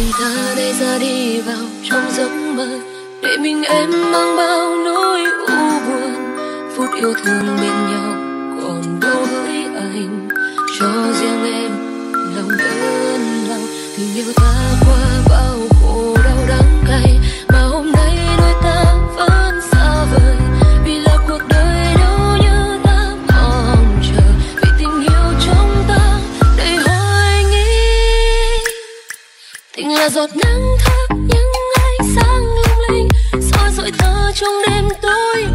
tình ta đây ra đi vào trong giấc mơ, để mình em mang bao nỗi u buồn. Phút yêu thương bên nhau còn đâu hỡi anh. Cho riêng em lòng ơn lòng. Tình yêu ta là giọt nắng thắp những ánh sáng lung linh, soi dọi ta trong đêm tối.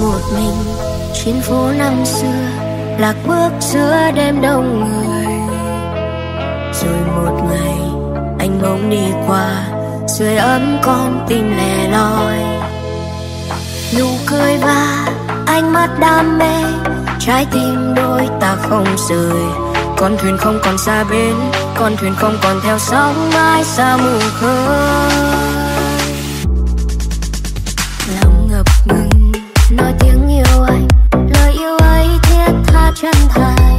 Một mình. Trên phố năm xưa lạc bước giữa đêm đông người. Rồi một ngày, anh bỗng đi qua sưởi ấm con tim lẻ loi. Nụ cười và ánh mắt đam mê, trái tim đôi ta không rời. Con thuyền không còn xa bến, con thuyền không còn theo sóng, mãi xa mù khơi. Nói tiếng yêu anh. Lời yêu ấy thiết tha chân thành.